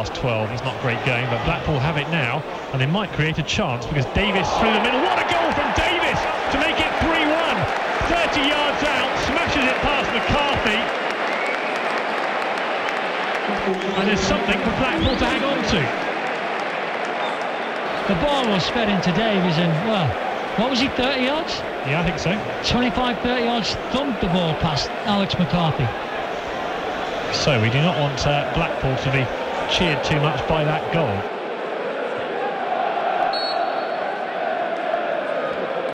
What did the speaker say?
Last 12, it's not great going, but Blackpool have it now, and they might create a chance because Davies through the middle. What a goal from Davies to make it 3-1. 30 yards out, smashes it past McCarthy. And there's something for Blackpool to hang on to. The ball was fed into Davies and, well, what was he, 30 yards? Yeah, I think so. 25, 30 yards, thumped the ball past Alex McCarthy. So we do not want uh, Blackpool to be cheered too much by that goal.